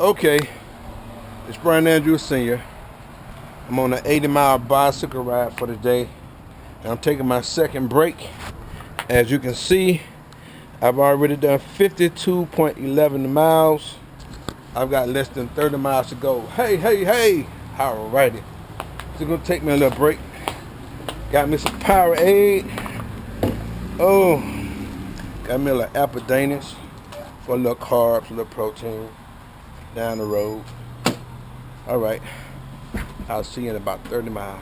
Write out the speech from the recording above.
Okay, it's Bryant Andrews Sr. I'm on an 80 mile bicycle ride for the day. And I'm taking my second break. As you can see, I've already done 52.11 miles. I've got less than 30 miles to go. Hey, hey, hey. Alrighty. It's gonna take me a little break. Got me some Powerade. Oh, got me a little apple for a little carbs, a little protein down the road. All right. I'll see you in about 30 miles.